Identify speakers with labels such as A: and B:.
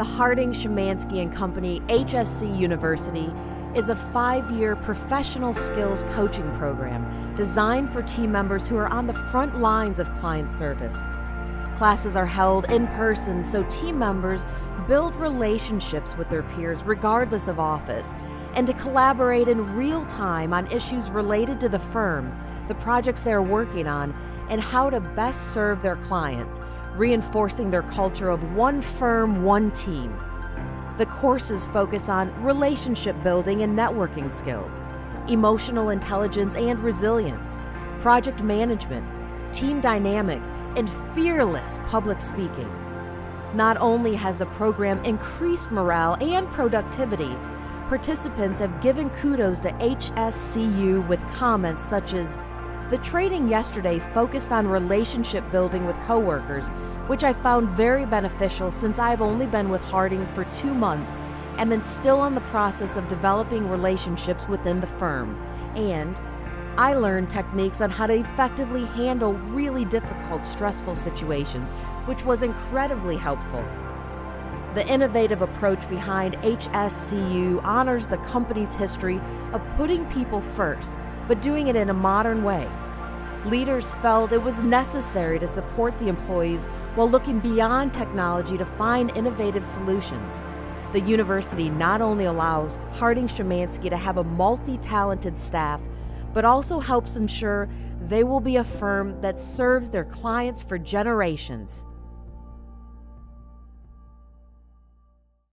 A: The Harding Shymanski and Company HSC University is a five year professional skills coaching program designed for team members who are on the front lines of client service. Classes are held in person so team members build relationships with their peers regardless of office and to collaborate in real time on issues related to the firm, the projects they are working on, and how to best serve their clients, reinforcing their culture of one firm, one team. The courses focus on relationship building and networking skills, emotional intelligence and resilience, project management, team dynamics, and fearless public speaking. Not only has the program increased morale and productivity, participants have given kudos to HSCU with comments such as The training yesterday focused on relationship building with coworkers, which I found very beneficial since I've only been with Harding for two months and am still on the process of developing relationships within the firm. And I learned techniques on how to effectively handle really difficult, stressful situations, which was incredibly helpful. The innovative approach behind HSCU honors the company's history of putting people first, but doing it in a modern way. Leaders felt it was necessary to support the employees while looking beyond technology to find innovative solutions. The university not only allows Harding Shymanski to have a multi talented staff, but also helps ensure they will be a firm that serves their clients for generations.